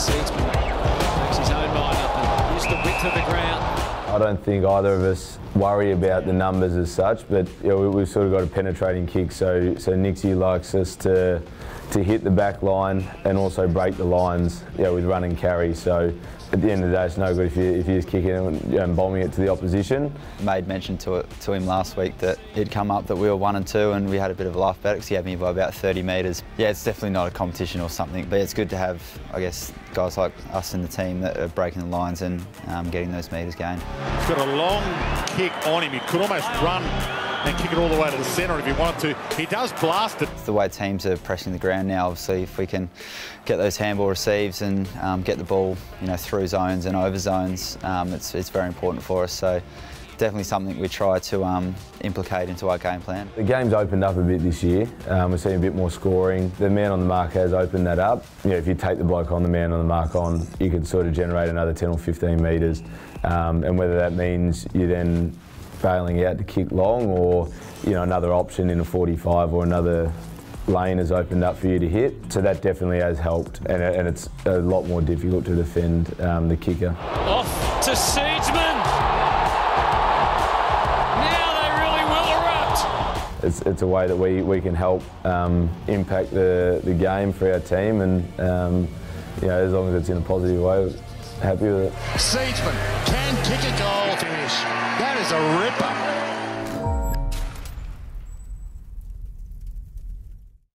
Seedsman makes his own mind up and used the width of the ground. I don't think either of us worry about the numbers as such, but you know, we, have sort of got a penetrating kick, so so Nicksy likes us to to hit the back line and also break the lines you know, with run and carry. So at the end of the day, it's no good if, you, if you're just kicking it and, you know, bombing it to the opposition. Made mention to it to him last week that it'd come up that we were one and two and we had a bit of a laugh about it because he had me by about 30 metres. Yeah, it's definitely not a competition or something, but it's good to have, I guess, guys like us in the team that are breaking the lines and um, getting those metres gained. He's got a long kick on him. He could almost run and kick it all the way to the centre if he wanted to. He does blast it. It's the way teams are pressing the ground now. Obviously, if we can get those handball receives and um, get the ball, you know, through zones and over zones, um, it's, it's very important for us. So definitely something we try to um, implicate into our game plan. The game's opened up a bit this year. Um, we're seeing a bit more scoring. The man on the mark has opened that up. You know, if you take the bloke on, the man on the mark on, you can sort of generate another 10 or 15 metres. Um, and whether that means you then bailing out to kick long or you know another option in a 45 or another lane has opened up for you to hit. So that definitely has helped and, and it's a lot more difficult to defend um, the kicker. Off to Seedsman. It's, it's a way that we, we can help um, impact the, the game for our team and um, you know, as long as it's in a positive way, happy with it. Seedsman can kick a goal finish. That is a ripper.